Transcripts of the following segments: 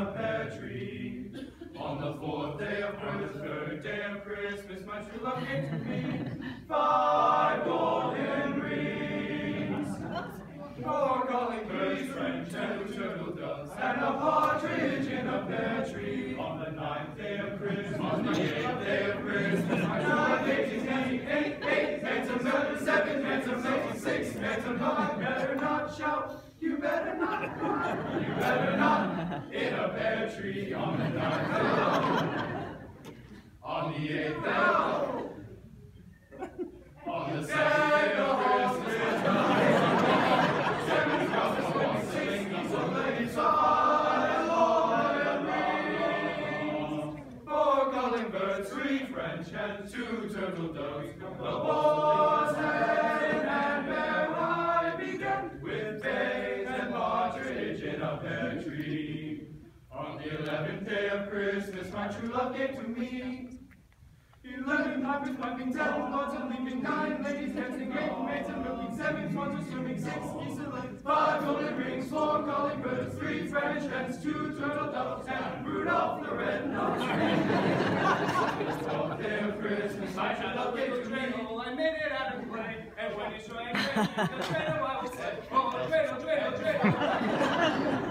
a pear tree. On the fourth day of Christmas, third day of Christmas, my true love gave to me five golden rings. Four calling birds, French and turtle doves, and a partridge in a pear tree. On the ninth day of Christmas, on the eighth day of Christmas, my true love gave to me eight, eight, phantom seven, seven, phantom eight, six, phantom five. Better not shout, you better not you better not in a pear tree on the ninth day. On the eighth day, on the seventh Christmas, Four calling birds, three French and two turtle doves. The boar's pear tree. On the eleventh day of Christmas, my true love gave to me Eleven pipers piping, ten lords a leaping, nine ladies dancing, eight maids a milking, seven swans a swimming, six geese a laying, five golden rings, four calling birds, three Spanish hens, two turtle doves, and Rudolph the red-nosed reindeer. Day of Christmas, my true love gave to me. Well, I made it out of clay, and when you swing, the dreidel I will say, oh, dreidel, dreidel, dreidel.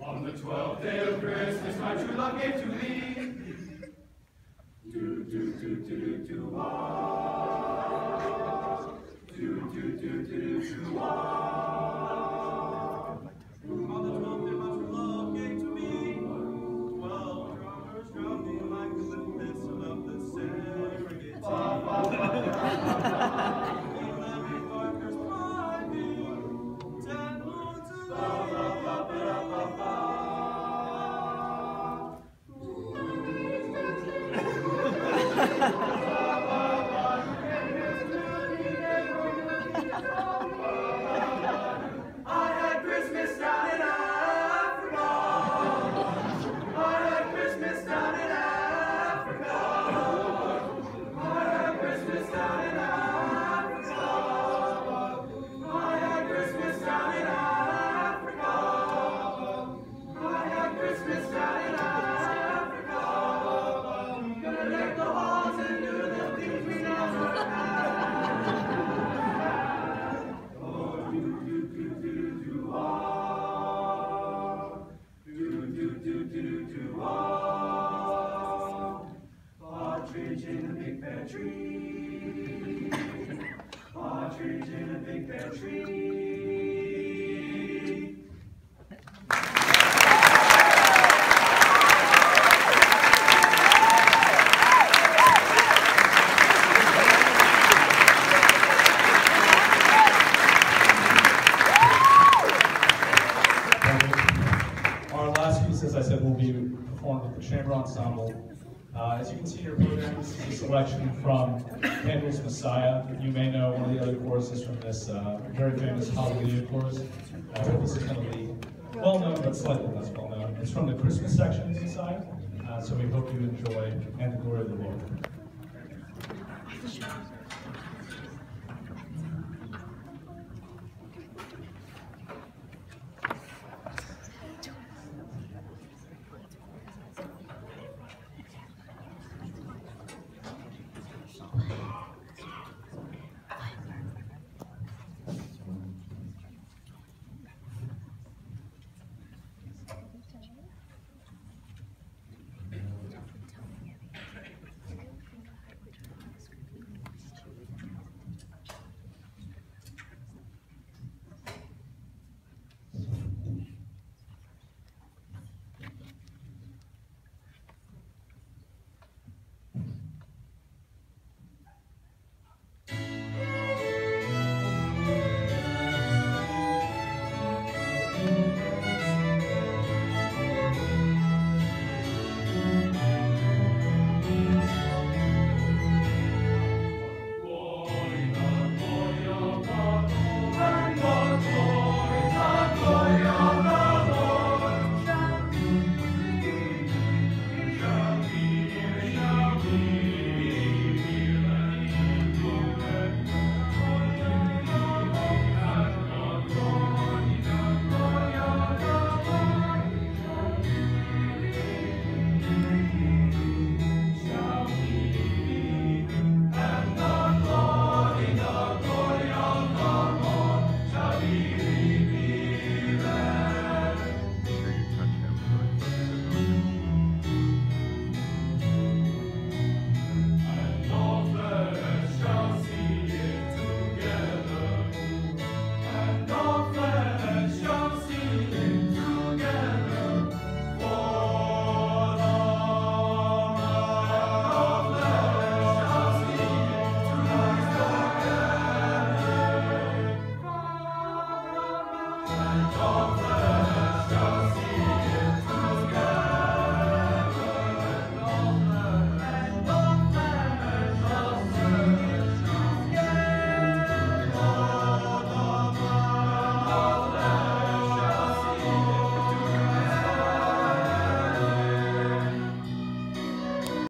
On the twelfth day of Christmas, my true love gave to me. Do do do do do do Gonna Chamber Ensemble. Uh, as you can see your program, this is a selection from Handel's Messiah. You may know one of the other choruses from this uh, very famous Hallelujah chorus. Uh, this is kind of the well-known but slightly less well-known. It's from the Christmas section of Messiah, uh, so we hope you enjoy and the glory of the Lord.